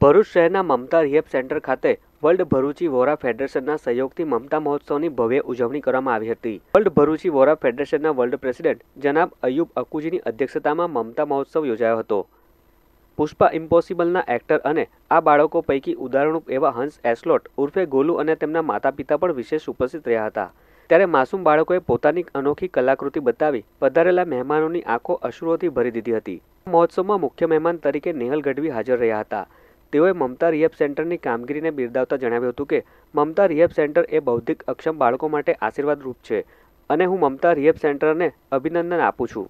ભરૂચ શહેરના Mamta rehab centre ખાતે world Bharuchi Vora ફેડરેશનના સહયોગથી મમતા મહોત્સવની ભવ્ય ઉજવણી કરવામાં આવી હતી. વર્લ્ડ ભરૂચી વોરા ફેડરેશનના વર્લ્ડ પ્રેસિડેન્ટ જનાબ અયુબ અકુજીની અધ્યક્ષતામાં મમતા મહોત્સવ યોજાયો હતો. પુષ્પા ઇમ્પોસિબલના એક્ટર અને આ બાળકો પૈકી ઉદાહરણરૂપ એવા હંસ એસ્લોટ, ઉર્ફે ગોલુ અને તેમના માતા પિતા પણ વિશેષ ઉપસ્થિત રહ્યા હતા. ત્યારે માસૂમ બાળકોએ પોતાની અનોખી કલાકૃતિ બતાવી પધારેલા મહેમાનોની આંખો અશ્રુઓથી ભરી દીધી હતી. મહોત્સવમાં મુખ્ય મહેમાન તરીકે નેહલ ગઢવી હાજર રહ્યા હતા. તેઓએ મમતા રિહેબ સેન્ટરની કામગીરીને બિરદાવતા જણાવ્યું હતું કે, મમતા રિહેબ સેન્ટર એ બૌદ્ધિક અક્ષમ બાળકો માટે આશીર્વાદરૂપ છે અને હું મમતા રિહેબ સેન્ટરને અભિનંદન આપું છું.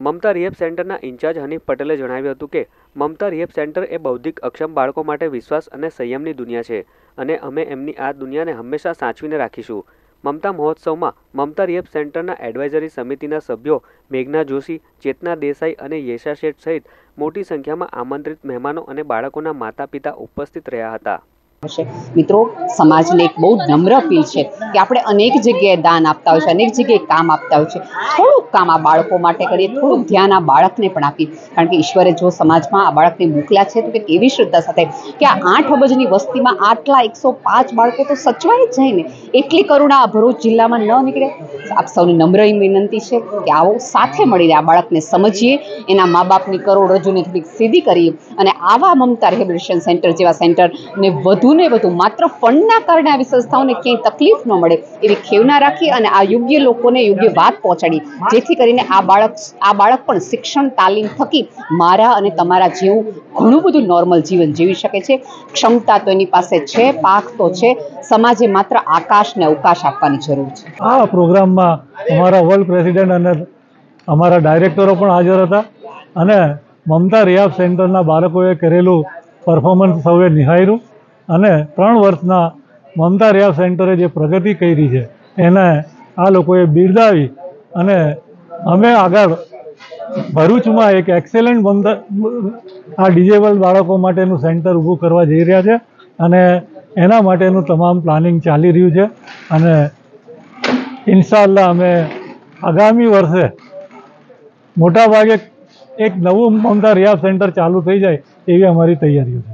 મમતા રિહેબ સેન્ટરના ઇન્ચાર્જ હનીફ પટેલે જણાવ્યું હતું કે, મમતા રિહેબ સેન્ટર એ બૌદ્ધિક અક્ષમ બાળકો માટે વિશ્વાસ અને સંયમની દુનિયા છે અને અમે એમની આ દુનિયાને હંમેશા સાચવીને રાખીશું. મમતા મહોત્સવમાં મમતા રિહેબ સેન્ટરના એડવાઇઝરી સમિતિના સભ્યો મેઘના જોશી, ચેતના દેસાઈ અને યેશા શેઠ સહિત મોટી સંખ્યામાં આમંત્રિત મહેમાનો અને બાળકોના માતા પિતા ઉપસ્થિત રહ્યા હતા. છે. મિત્રો, સમાજને એક બહુ નમ્ર અપીલ છે કે આપણે અનેક જગ્યાએ દાન આપતા હોય છે, અનેક જગ્યાએ કામ આપતા હોય છે. થોડુંક કામ આ બાળકો માટે કરીએ, થોડુંક ધ્યાન આ બાળકને પણ આપીએ. કારણ કે ઈશ્વરે જો સમાજમાં આ બાળકને મોકલ્યા છે, તો કે એવી શ્રદ્ધા સાથે કે આ આઠ અબજની વસ્તીમાં આટલા એકસો પાંચ બાળકો તો સચવાય જ જાય ને. એટલી કરુણા આ ભરૂચ જિલ્લામાં ન નીકળે. આપ સૌની નમ્ર વિનંતી છે કે આવો સાથે મળીને આ બાળકને સમજીએ, એના મા બાપની કરોડરજ્જુને થોડીક સીધી કરીએ અને આવા મમતા રિહેબિલિટેશન સેન્ટર જેવા સેન્ટરને વધુ ને વધુ માત્ર ફંડના કારણે આવી સંસ્થાઓને ક્યાંય તકલીફ ન મળે એવી ખેવના રાખી અને આ યોગ્ય લોકોને યોગ્ય વાત પહોંચાડી. જેથી કરીને આ બાળક આ બાળક પણ શિક્ષણ, તાલીમ થકી મારા અને તમારા જેવું ઘણું બધું નોર્મલ જીવન જીવી શકે છે. ક્ષમતા તો એની પાસે છે, પાક તો છે, સમાજે માત્ર આકાશ ને અવકાશ આપવાની જરૂર છે. આ પ્રોગ્રામમાં અમારા વર્લ્ડ પ્રેસિડેન્ટ અને અમારા ડાયરેક્ટરો પણ હાજર હતા અને મમતા રિયાબ સેન્ટરના બાળકોએ કરેલું પરફોર્મન્સ સૌએ નિહાળ્યું. અને ત્રણ વર્ષના મમતા રિયાબ સેન્ટરે જે પ્રગતિ કરી છે, એને આ લોકોએ બિરદાવી અને અમે આગળ ભરૂચમાં એક એક્સેલન્ટ મમતા, આ ડિજેબલ બાળકો માટેનું સેન્ટર ઊભું કરવા જઈ રહ્યા છે અને એના માટેનું તમામ પ્લાનિંગ ચાલી રહ્યું છે અને ઇન્શાલ્લાહ અમે આગામી વર્ષે મોટાભાગે એક નવું મમતા રિયાબ સેન્ટર ચાલુ થઈ જાય એવી અમારી તૈયારીઓ છે.